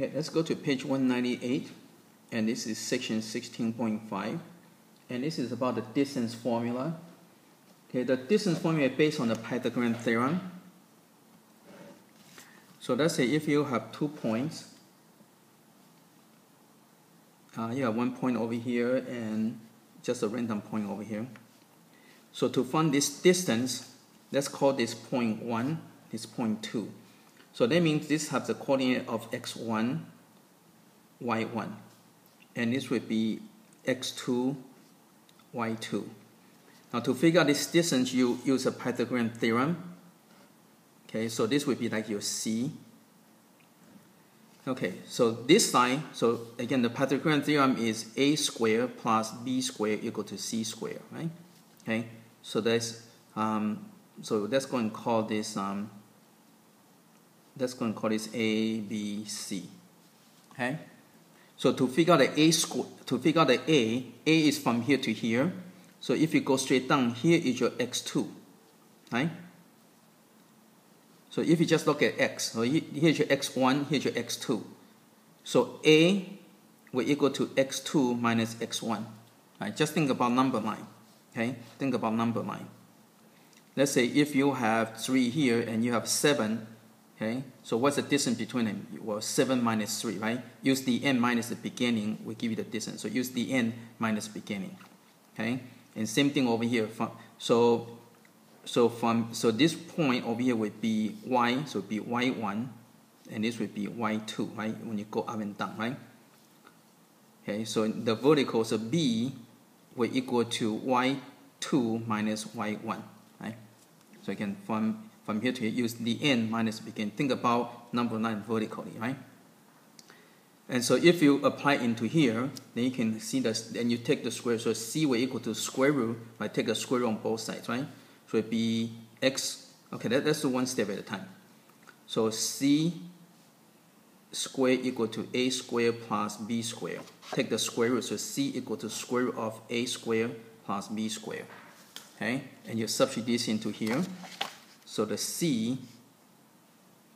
Okay, let's go to page 198, and this is section 16.5, and this is about the distance formula. Okay, the distance formula is based on the Pythagorean theorem. So let's say if you have two points, uh, you have one point over here and just a random point over here. So to find this distance, let's call this point 1, this point 2. So that means this has the coordinate of x1, y1. And this would be x2, y2. Now to figure out this distance, you use a Pythagorean theorem. Okay, so this would be like your C. Okay, so this side, so again, the Pythagorean theorem is a squared plus b squared equal to c squared, right? Okay, so that's um, so that's going to call this um, that's going to call this A, B, C. Okay? So to figure out the A score, to figure out the A, A is from here to here. So if you go straight down, here is your x2. Right? So if you just look at x, so here's your x1, here's your x2. So A will equal to x2 minus x1. Right? Just think about number line. Okay? Think about number line. Let's say if you have 3 here and you have 7, Okay, so what's the distance between them? Well, 7 minus 3, right? Use the n minus the beginning, we give you the distance. So use the n minus beginning. Okay, and same thing over here. From, so, so from so this point over here would be y, so be y1, and this would be y2, right? When you go up and down, right? Okay, so the vertical, so b will equal to y2 minus y1, right? So you can from from here to here, use the n minus begin. Think about number 9 vertically, right? And so if you apply into here, then you can see this, then you take the square, so c will equal to square root, right? Take the square root on both sides, right? So it be x, okay, that, let's do one step at a time. So c square equal to a square plus b square. Take the square root, so c equal to square root of a square plus b square. Okay, and you substitute this into here. So the c,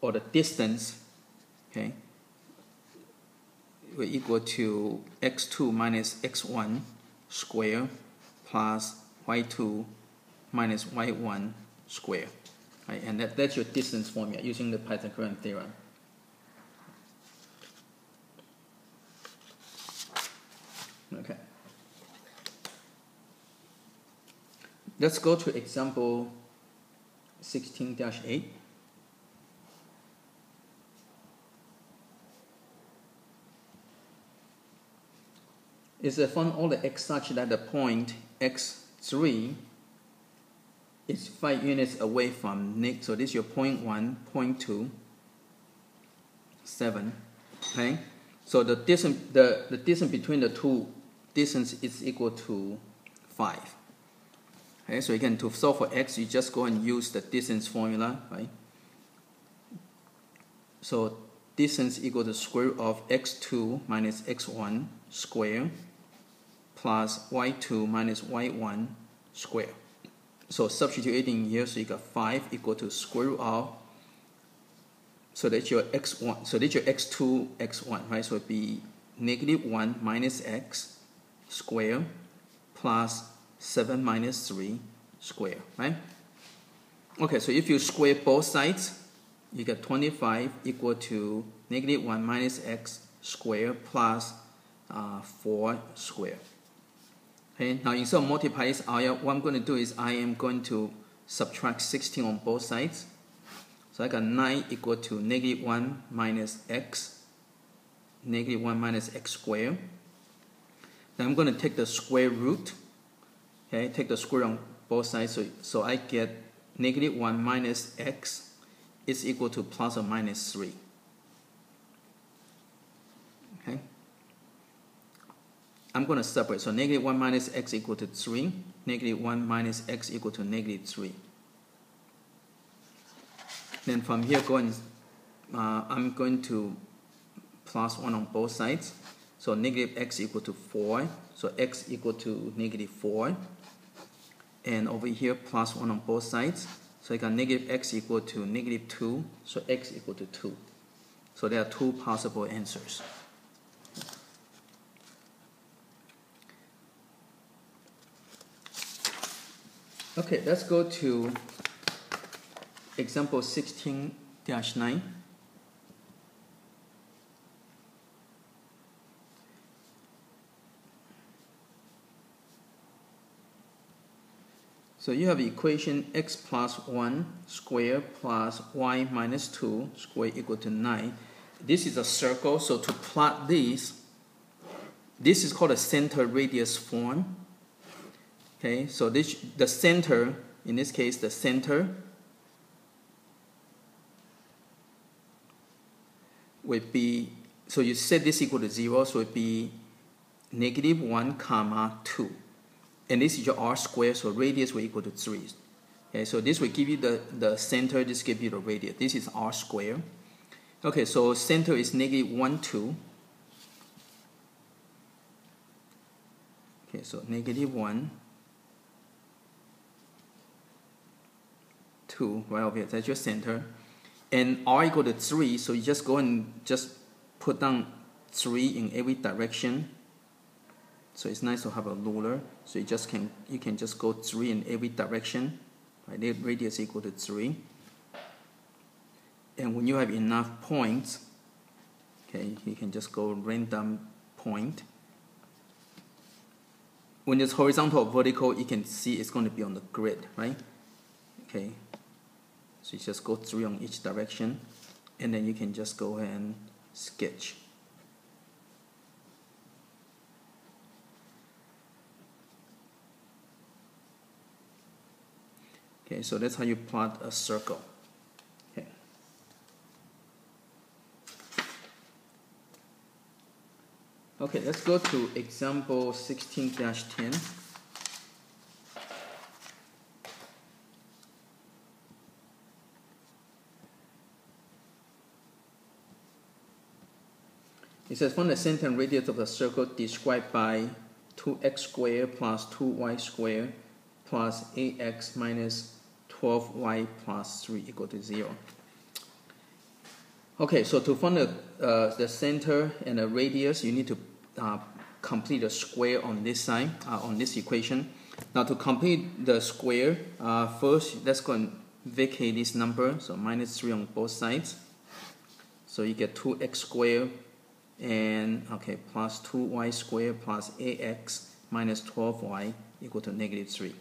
or the distance, okay, will equal to x2 minus x1 square plus y2 minus y1 square. Right? And that, that's your distance formula using the Pythagorean theorem. Okay. Let's go to example 16-8. Is find all the x such that the point x3 is 5 units away from Nick. So this is your point 1, point 2, 7. Okay? So the distance, the, the distance between the two distance is equal to 5. Okay, so again, to solve for x, you just go and use the distance formula, right? So distance equal to square root of x2 minus x1 square plus y2 minus y1 square. So substituting here, so you got 5 equal to square root of, so that's your x1, so that's your x2, x1, right? So it'd be negative 1 minus x square plus 7 minus 3 square, right? Okay, so if you square both sides, you get 25 equal to negative 1 minus x square plus uh, 4 square. Okay, now instead of multiply this what I'm going to do is I am going to subtract 16 on both sides. So I got 9 equal to negative 1 minus x, negative 1 minus x square. Then I'm going to take the square root Okay, take the square on both sides, so, so I get negative 1 minus x is equal to plus or minus 3. Okay, I'm going to separate. So negative 1 minus x equal to 3, negative 1 minus x equal to negative 3. Then from here going, uh, I'm going to plus 1 on both sides. So negative x equal to 4. So x equal to negative 4 and over here plus 1 on both sides. So I got negative x equal to negative 2, so x equal to 2. So there are two possible answers. Okay, let's go to example 16-9. So you have the equation x plus 1 square plus y minus 2 square equal to 9. This is a circle, so to plot this, this is called a center radius form. Okay, so this the center, in this case, the center would be, so you set this equal to 0, so it would be negative 1 comma 2 and this is your r squared, so radius will equal to 3. Okay, so this will give you the, the center, this give you the radius. This is r squared. Okay, so center is negative 1, 2. Okay, so negative 1, 2, right over here, that's your center. And r equal to 3, so you just go and just put down 3 in every direction. So it's nice to have a ruler. So you just can you can just go three in every direction. Right, the radius equal to three. And when you have enough points, okay, you can just go random point. When it's horizontal or vertical, you can see it's going to be on the grid, right? Okay. So you just go three on each direction, and then you can just go ahead and sketch. Okay, so that's how you plot a circle. Okay. Okay, let's go to example 16-10. It says find the center and radius of the circle described by 2x squared plus 2y squared plus ax minus 12y plus 3 equal to 0. Okay, so to find the, uh, the center and the radius, you need to uh, complete a square on this side, uh, on this equation. Now to complete the square, uh, first let's go and vacate this number, so minus 3 on both sides. So you get 2x squared and, okay, plus 2y squared plus ax minus 12y equal to negative 3.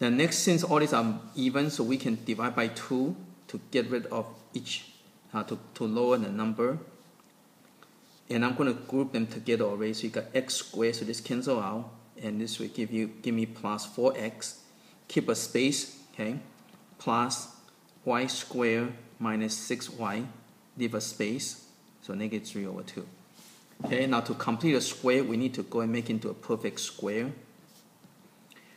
The next, since all these are even, so we can divide by 2 to get rid of each, uh, to, to lower the number. And I'm going to group them together already. So you got x squared, so this cancel out. And this will give you give me plus 4x. Keep a space, okay? Plus y squared minus 6y. Leave a space, so negative 3 over 2. Okay, now to complete a square, we need to go and make into a perfect square.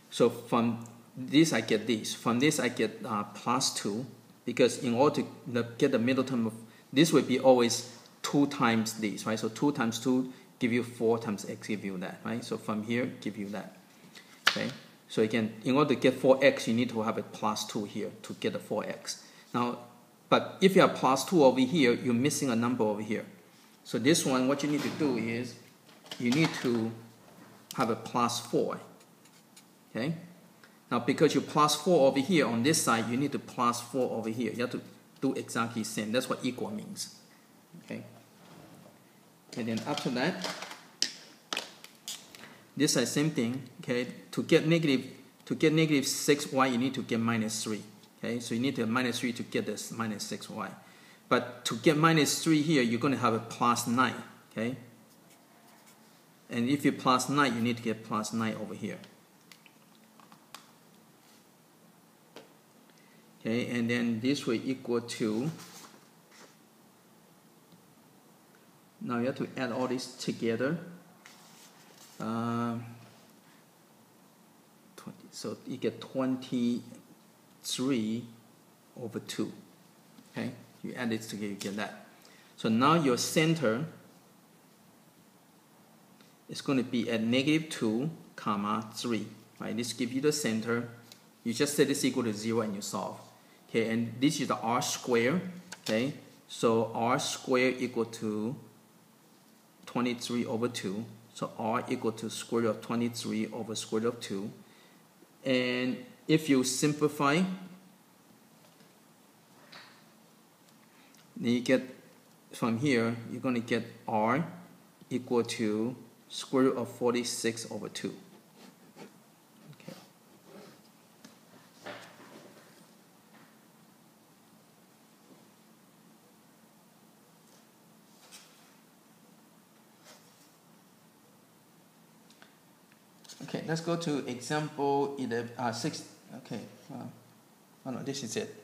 So from this I get this. From this I get uh, plus 2 because in order to get the middle term of this will be always 2 times this, right? So 2 times 2 give you 4 times x give you that, right? So from here give you that, okay? So again, in order to get 4x, you need to have a plus 2 here to get the 4x. Now, but if you have plus 2 over here, you're missing a number over here. So this one, what you need to do is you need to have a plus 4, okay? Now, because you plus 4 over here on this side, you need to plus 4 over here. You have to do exactly same. That's what equal means. Okay. And then after that, this is same thing. Okay. To get negative, to get negative 6y, you need to get minus 3. Okay. So you need to minus 3 to get this minus 6y. But to get minus 3 here, you're going to have a plus 9. Okay. And if you plus 9, you need to get plus 9 over here. Okay and then this will equal to now you have to add all this together. Uh, 20, so you get 23 over 2 okay you add it together you get that. So now your center is going to be at negative 2 comma 3 right? This gives you the center. You just set this equal to 0 and you solve Okay, and this is the r square. Okay, So r squared equal to 23 over 2. So r equal to square root of 23 over square root of 2. And if you simplify, then you get from here, you're going to get r equal to square root of 46 over 2. Okay, let's go to example 11, uh, 6. Okay, uh, oh no, this is it.